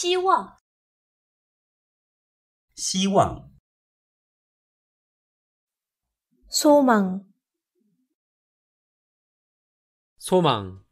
希望，希望，소 망, 소 망,